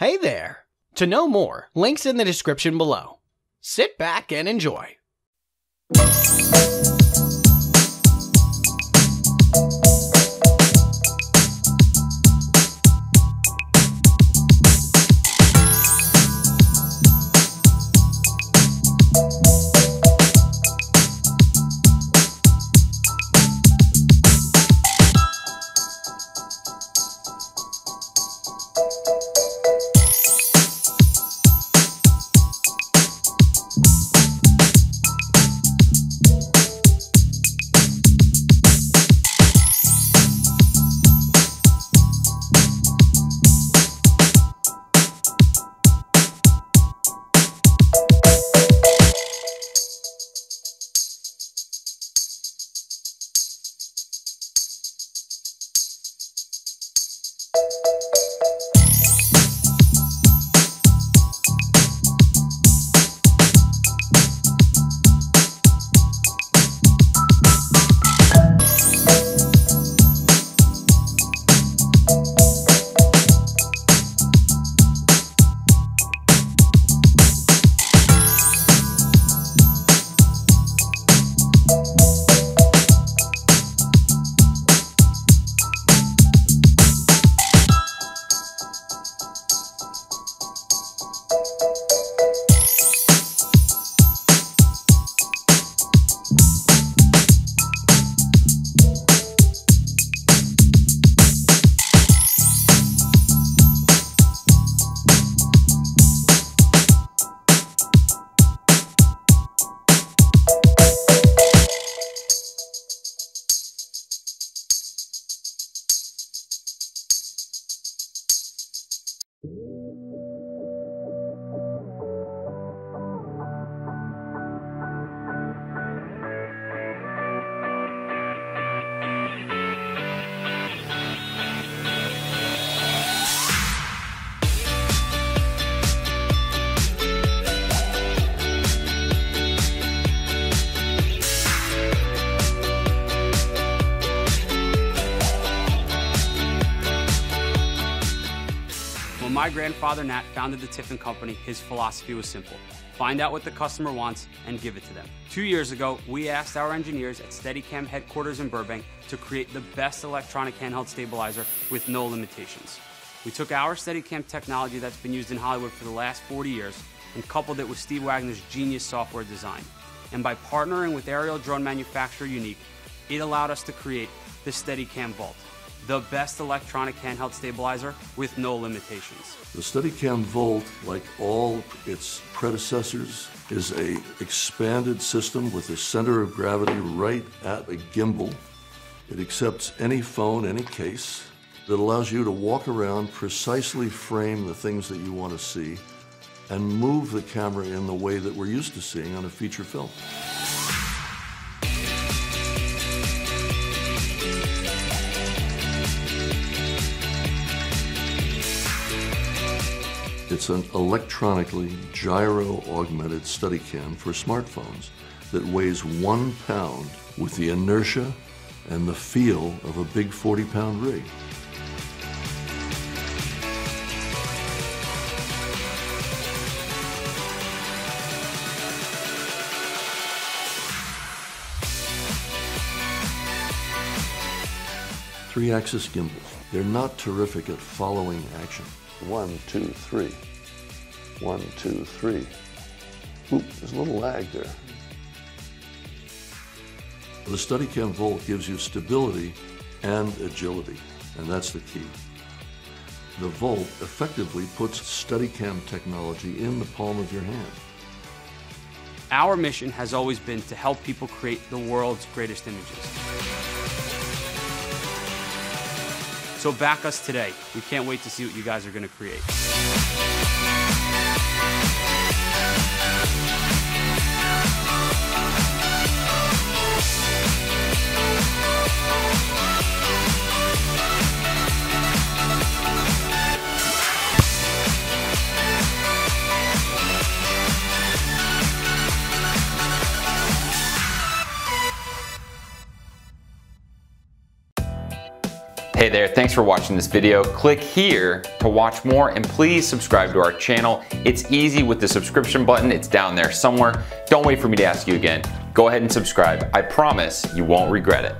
Hey there! To know more, links in the description below. Sit back and enjoy. When my grandfather Nat founded the Tiffen Company, his philosophy was simple find out what the customer wants and give it to them. Two years ago, we asked our engineers at Steadicam headquarters in Burbank to create the best electronic handheld stabilizer with no limitations. We took our Steadicam technology that's been used in Hollywood for the last 40 years and coupled it with Steve Wagner's genius software design. And by partnering with aerial drone manufacturer Yuneec, it allowed us to create the Steadicam Volt the best electronic handheld stabilizer with no limitations. The Steadicam Volt, like all its predecessors, is a expanded system with a center of gravity right at a gimbal. It accepts any phone, any case, that allows you to walk around, precisely frame the things that you want to see, and move the camera in the way that we're used to seeing on a feature film. It's an electronically gyro-augmented study Steadicam for smartphones that weighs one pound with the inertia and the feel of a big 40-pound rig. Three-axis gimbals. They're not terrific at following action. One, two, three. One, two, three. Oop, there's a little lag there. The Steadicam Volt gives you stability and agility, and that's the key. The Volt effectively puts Steadicam technology in the palm of your hand. Our mission has always been to help people create the world's greatest images. So back us today. We can't wait to see what you guys are going to create. Hey there, thanks for watching this video. Click here to watch more and please subscribe to our channel. It's easy with the subscription button, it's down there somewhere. Don't wait for me to ask you again. Go ahead and subscribe. I promise you won't regret it.